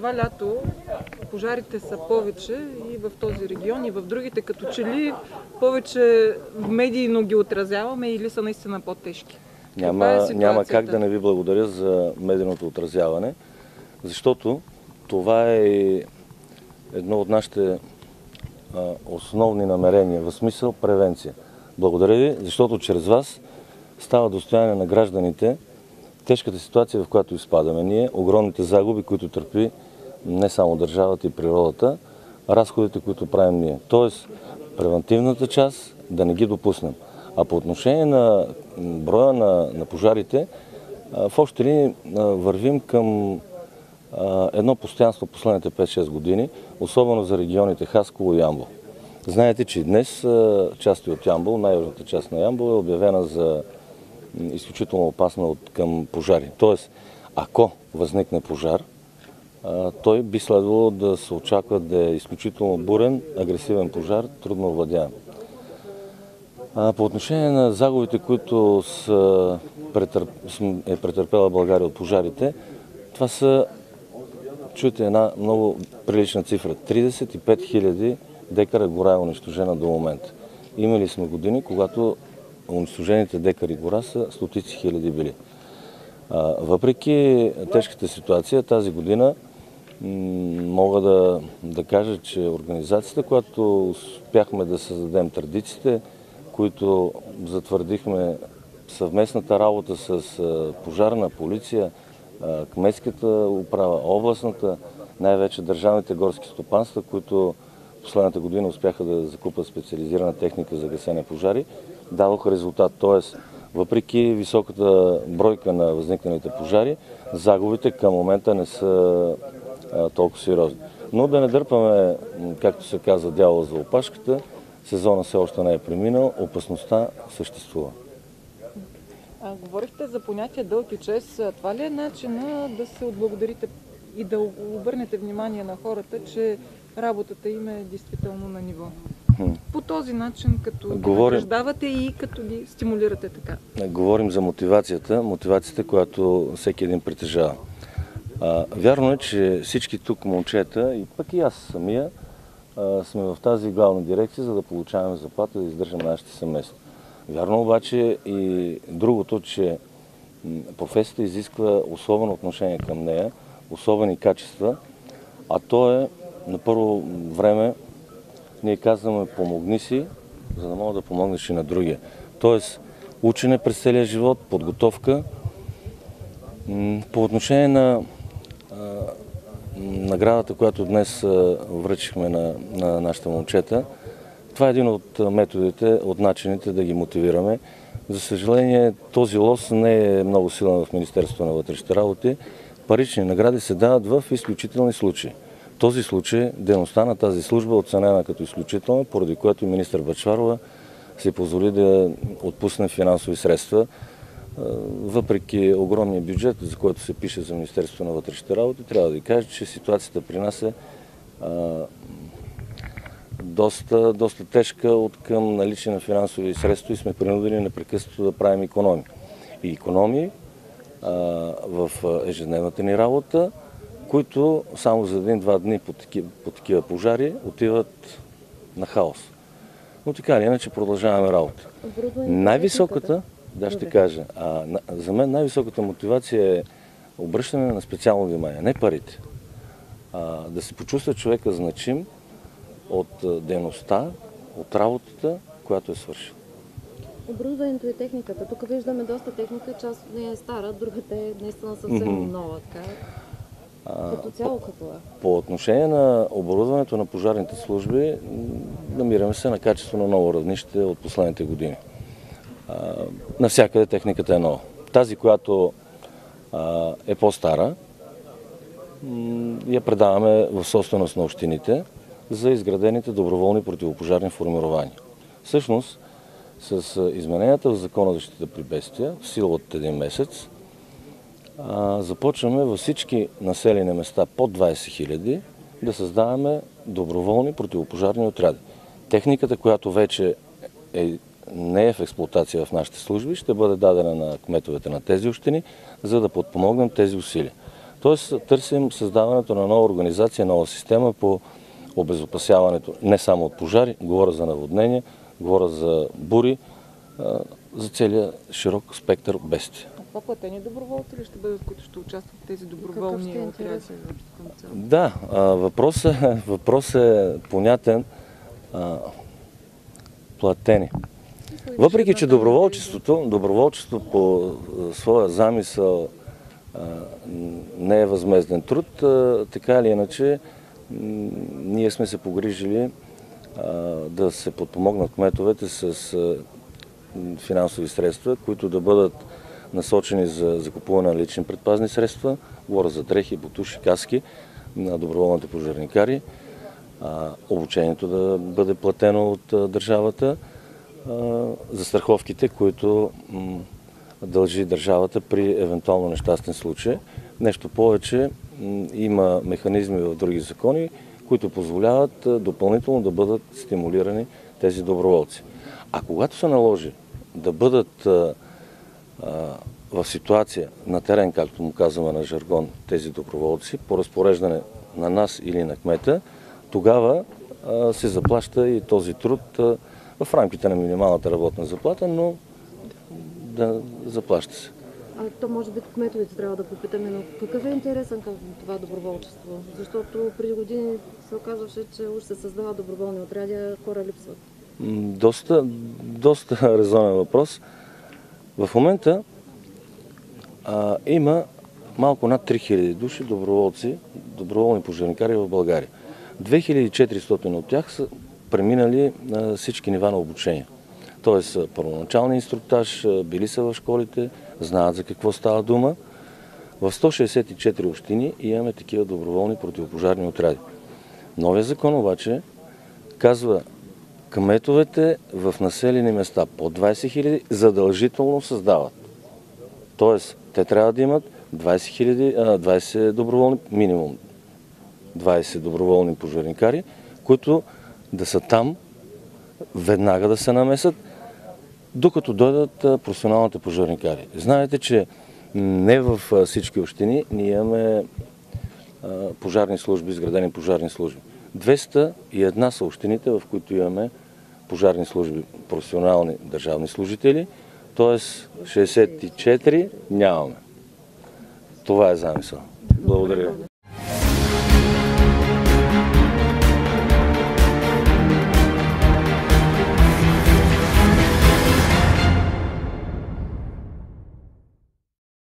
това лято пожарите са повече и в този регион, и в другите, като че ли повече медийно ги отразяваме или са наистина по-тежки? Няма, е няма как да не ви благодаря за медийното отразяване, защото това е едно от нашите а, основни намерения, в смисъл превенция. Благодаря ви, защото чрез вас става достояние на гражданите тежката ситуация, в която изпадаме ние, огромните загуби, които търпи не само държавата и природата, разходите, които правим ние. Тоест, превентивната част да не ги допуснем. А по отношение на броя на, на пожарите, в общи линии вървим към едно постоянство последните 5-6 години, особено за регионите Хасково и Ямбол. Знаете, че днес части от Ямбол, най-южната част на Ямбол е обявена за изключително опасна от към пожари. Тоест, ако възникне пожар, той би следвало да се очаква да е изключително бурен, агресивен пожар, трудно овладяем. По отношение на загубите, които са, е претърпела България от пожарите, това са, чуйте една много прилична цифра, 35 000 декара гора е унищожена до момента. Имали сме години, когато унищожените декари гора са стотици хиляди били. Въпреки тежката ситуация, тази година мога да, да кажа, че организацията, която успяхме да създадем традициите, които затвърдихме съвместната работа с пожарна полиция, кметската управа, областната, най-вече държавните горски стопанства, които последната година успяха да закупат специализирана техника за гасене пожари, дадоха резултат. Тоест, въпреки високата бройка на възникналите пожари, загубите към момента не са толкова сериозни. Но да не дърпаме, както се казва, дявола за опашката, сезона все още не е преминал, опасността съществува. А, говорихте за понятие дълг и чест. Това ли е начина да се отблагодарите и да обърнете внимание на хората, че работата им е действително на ниво? По този начин, като Говорим... ги и като ги стимулирате така. Говорим за мотивацията, мотивацията, която всеки един притежава. А, вярно е, че всички тук момчета, и пък и аз самия, а, сме в тази главна дирекция, за да получаваме заплата, да издържаме нашите семейства. Вярно обаче и другото, че професията изисква особено отношение към нея, особени качества, а то е на първо време ние казваме помогни си, за да мога да помогнеш и на другия. Тоест, учене през целия живот, подготовка. По отношение на наградата, която днес връчихме на, на нашите момчета, това е един от методите, от начините да ги мотивираме. За съжаление, този лос не е много силен в Министерството на вътрешните работи. Парични награди се дават в изключителни случаи този случай дейността на тази служба е оценена като изключителна, поради което министър Бачварова си позволи да отпусне финансови средства. Въпреки огромния бюджет, за който се пише за Министерството на вътрешните работи, трябва да ви кажа, че ситуацията при нас е доста, доста тежка от към наличие на финансови средства и сме принудени непрекъснато да правим економии. И економии а, в ежедневната ни работа, които само за един-два дни по такива, по такива пожари отиват на хаос. Но така или иначе продължаваме работа. Най-високата, да ще кажа, а, за мен най-високата мотивация е обръщане на специално внимание, не парите. А, да се почувства човека значим от дейността, от работата, която е свършил. Оборудването и техниката. Тук виждаме доста техника, част от нея е стара, другата е наистина съвсем mm-hmm. нова. Така. Като цяло какво е? По отношение на оборудването на пожарните служби, намираме се на качествено ново равнище от последните години. Навсякъде техниката е нова. Тази, която е по-стара, я предаваме в собственост на общините за изградените доброволни противопожарни формирования. Всъщност, с измененията в Закона за защита при бедствия, в сила от един месец, започваме във всички населени места под 20 хиляди да създаваме доброволни противопожарни отряди. Техниката, която вече е, не е в експлуатация в нашите служби, ще бъде дадена на кметовете на тези общини, за да подпомогнем тези усилия. Тоест търсим създаването на нова организация, нова система по обезопасяването не само от пожари, говоря за наводнения, говоря за бури, за целия широк спектър бедствия. А това платени доброволци ли ще бъдат, които ще участват в тези доброволни е отряди? Да, а, въпросът, въпрос е понятен платени. Въпреки, че доброволчеството, доброволчество по а, своя замисъл а, не е възмезден труд, а, така или иначе ние сме се погрижили да се подпомогнат кметовете с финансови средства, които да бъдат насочени за закупуване на лични предпазни средства, говоря за дрехи, бутуши, каски на доброволните пожарникари, обучението да бъде платено от държавата, за страховките, които дължи държавата при евентуално нещастен случай. Нещо повече, има механизми в други закони, които позволяват допълнително да бъдат стимулирани тези доброволци. А когато се наложи да бъдат в ситуация на терен, както му казваме на жаргон, тези доброволци, по разпореждане на нас или на кмета, тогава се заплаща и този труд в рамките на минималната работна заплата, но да заплаща се. А то може би кметовете трябва да попитаме, но какъв е интересен към това доброволчество? Защото преди години се оказваше, че уж се създават доброволни отряди, а хора липсват. Доста, доста резонен въпрос. В момента а, има малко над 3000 души доброволци, доброволни пожарникари в България. 2400 от тях са преминали всички нива на обучение. Тоест а, първоначален инструктаж, били са в школите, знаят за какво става дума. В 164 общини имаме такива доброволни противопожарни отряди. Новия закон обаче казва кметовете в населени места по 20 000 задължително създават. Тоест, те трябва да имат 20, 000, а, 20 доброволни, минимум 20 доброволни пожарникари, които да са там, веднага да се намесат, докато дойдат професионалните пожарникари. Знаете, че не в а, всички общини ние имаме пожарни служби, изградени пожарни служби. 201 са общините, в които имаме пожарни служби, професионални държавни служители, т.е. 64 нямаме. Това е замисъл. Благодаря.